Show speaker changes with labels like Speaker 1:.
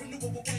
Speaker 1: renewable